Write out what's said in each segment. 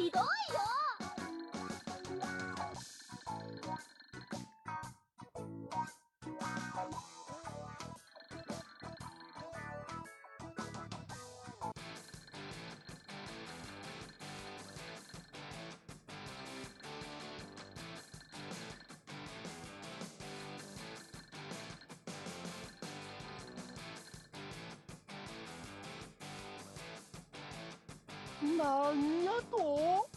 ひどいよ。なんやと！？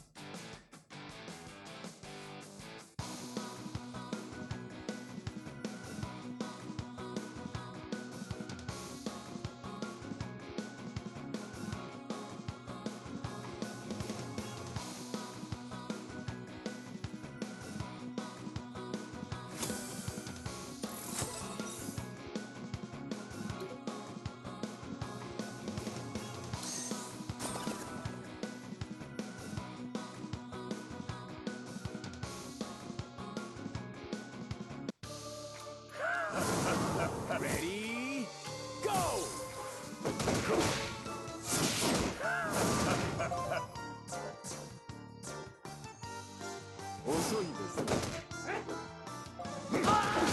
遅いです。ね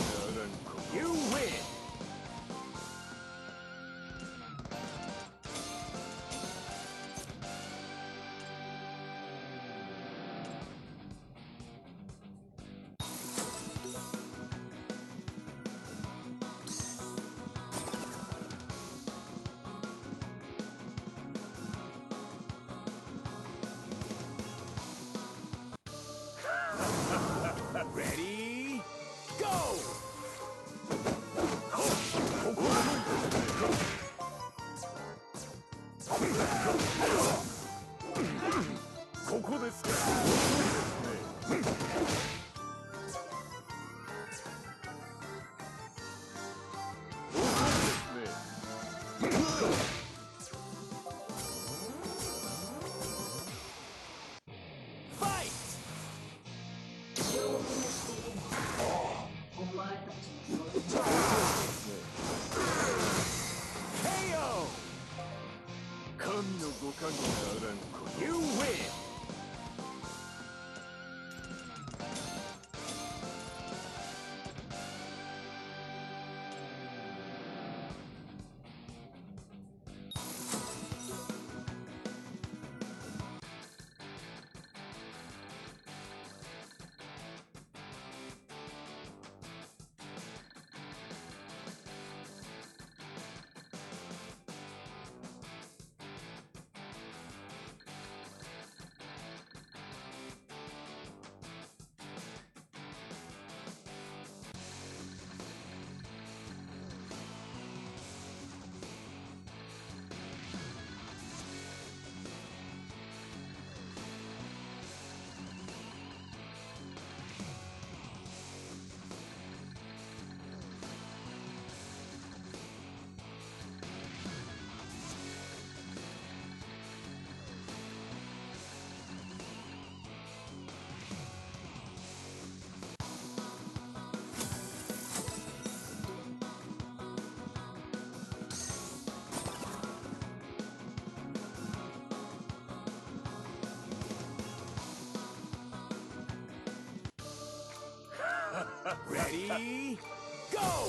ああ。Ready? Go!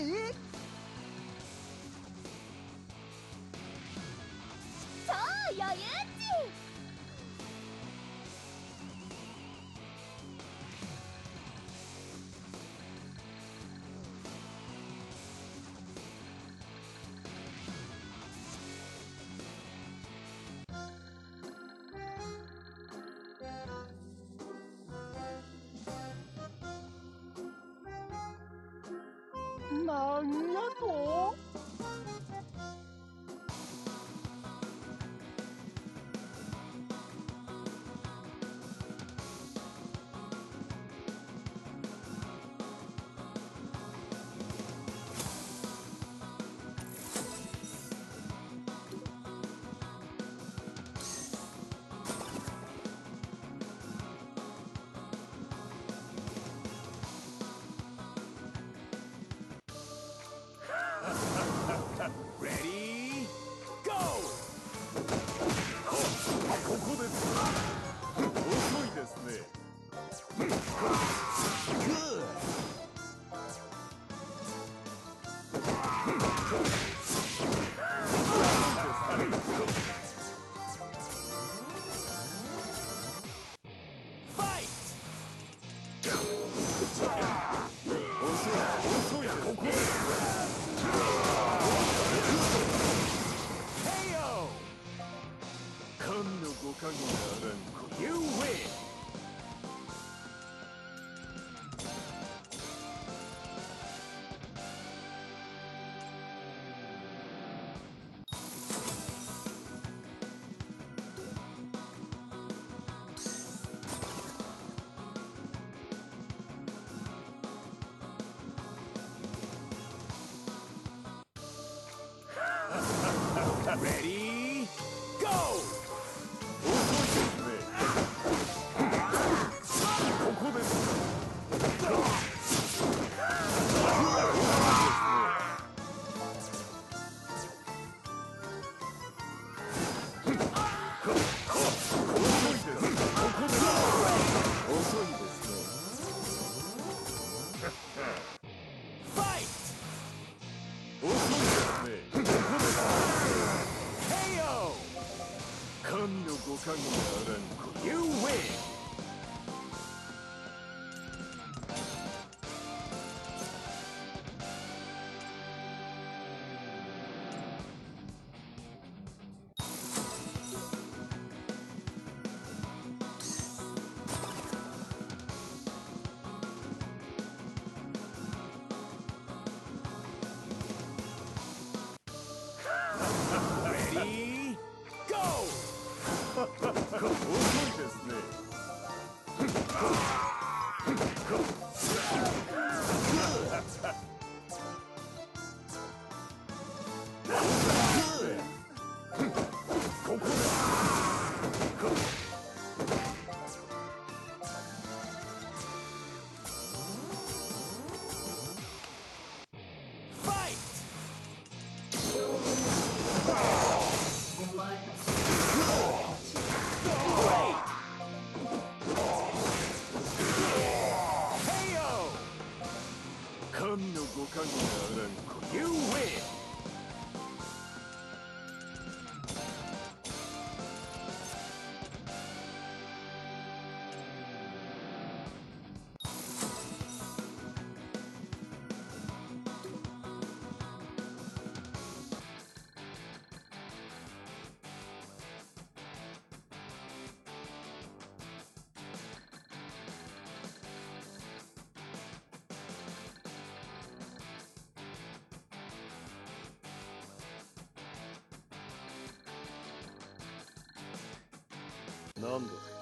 えっ超余裕っち那你也神のご加護があらんこ You win! なんだ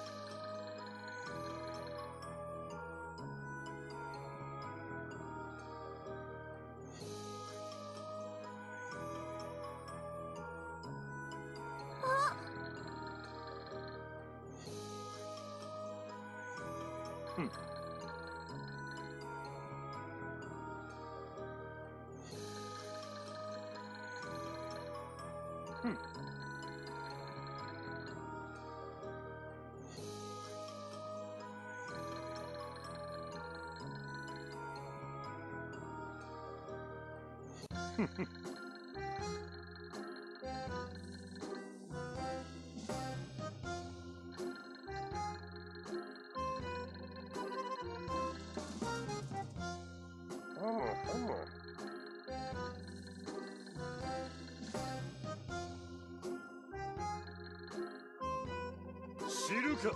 知るか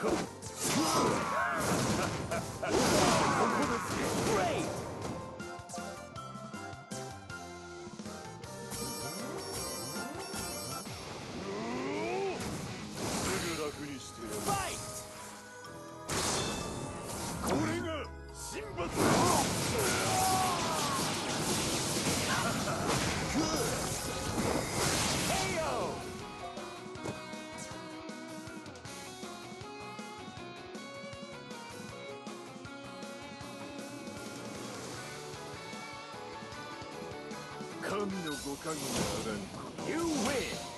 Great! You win!